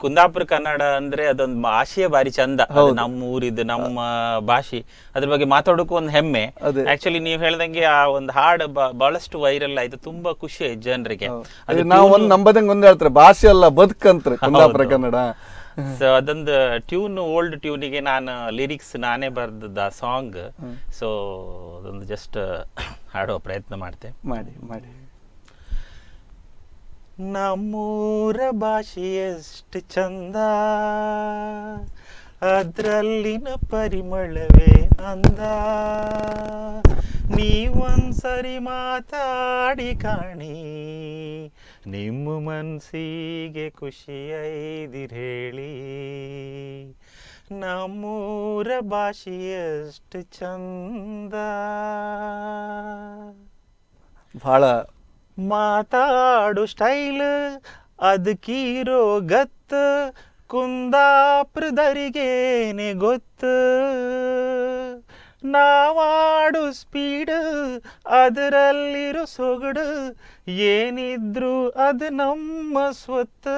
ಕುಂದಾಪುರ ಕನ್ನಡ ಅಂದ್ರೆ ಅದೊಂದು ಭಾಷೆಯ ಬಾರಿ ಚಂದ. ನಮ್ಮ ಊರಿದ್ದು ನಮ್ಮ ಭಾಷೆ. ಅದ್ರ ಬಗ್ಗೆ ಮಾತಾಡೋಕು ಒಂದು ಹೆಮ್ಮೆ. ಆಕ್ಚುಲಿ ನೀವು ಹೇಳ್ದಂಗೆ ಆ ಒಂದು ಹಾಡು ಬಹಳಷ್ಟು ವೈರಲ್ ಆಯ್ತು. ತುಂಬಾ ಖುಷಿ ಆಯ್ತು ಜನರಿಗೆ. ನಾವು ಒಂದ್ ನಂಬದಂಗ ಒಂದ್ ಹೇಳ್ತಾರೆ ಭಾಷೆ ಅಲ್ಲ ಬದುಕಂತ್ರ ಕುಂದಾಪುರ ಕನ್ನಡ. ಸೊ ಅದೊಂದು ಟ್ಯೂನ್ ಓಲ್ಡ್ ಟ್ಯೂನಿಗೆ ನಾನು ಲಿರಿಕ್ಸ್ ನಾನೇ ಬರೆದ ಆ ಸಾಂಗ್ ಸೊ ಅದೊಂದು ಜಸ್ಟ್ ಹಾಡೋ ಪ್ರಯತ್ನ ಮಾಡ್ತೆ. ಮಾಡಿ ಮಾಡಿ. ನಮ್ಮೂರ ಭಾಷೆ ಎಷ್ಟು ಚಂದ. ಅದರಲ್ಲಿನ ಪರಿಮಳವೇ ಅಂದ. ನೀವೊಂದ್ಸರಿ ಮಾತಾಡಿ ಕಾಣಿ. ನಿಮ್ಮ ಮನಸ್ಸಿಗೆ ಖುಷಿ ಐದಿರ್ ಹೇಳಿ. ನಮ್ಮೂರ ಭಾಷೆ ಎಷ್ಟು ಚಂದ. ಬಹಳ ಮಾತಾಡು ಸ್ಟೈಲ್ ಅದಕ್ಕಿರೋ ಗತ್ತ ಕುಂದಾಪ್ರದರಿಗೇನೆ ಗೊತ್ತು ನಾವಾಡು ಸ್ಪೀಡ್, ಅದರಲ್ಲಿರೋ ಸೊಗಡು, ಏನಿದ್ರು ಅದು ನಮ್ಮ ಸ್ವತ್ತ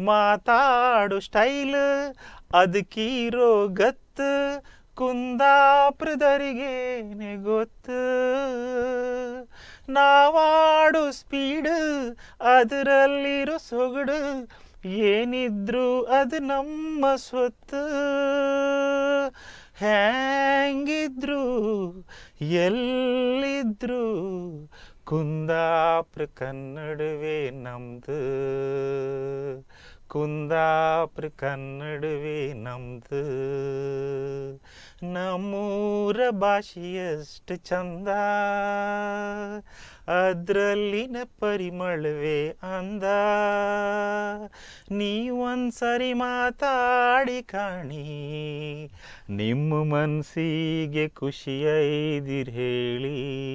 ಮಾತಾಡು ಸ್ಟೈಲ್ ಅದಕ್ಕಿರೋ ಗತ್ತ ಕುಂದಾಪ್ರದರಿಗೇನೆ ಗೊತ್ತು ನಾವಾಡು ಸ್ಪೀಡ್, ಅದರಲ್ಲಿರೋ ಸೊಗಡು, ಏನಿದ್ರು ಅದು ನಮ್ಮ ಸ್ವತ್ತು. ಹ್ಯಾಂಗಿದ್ರು, ಎಲ್ಲಿದ್ರು ಕುಂದಾಪ್ರ ಕನ್ನಡವೇ ನಮ್ದು. ಕುಂದಾಪ್ರ ಕನ್ನಡವೇ ನಮ್ದು. ನಮ್ಮೂರ ಭಾಷೆಯಷ್ಟು ಚಂದ. ಅದ್ರಲ್ಲಿನ ಪರಿಮಳವೇ ಅಂದ. ನೀವೊಂದ್ಸರಿ ಮಾತಾಡಿ ಕಾಣಿ. ನಿಮ್ಮ ಮನಸ್ಸಿಗೆ ಖುಷಿಯೈದಿರ್ ಹೇಳಿ.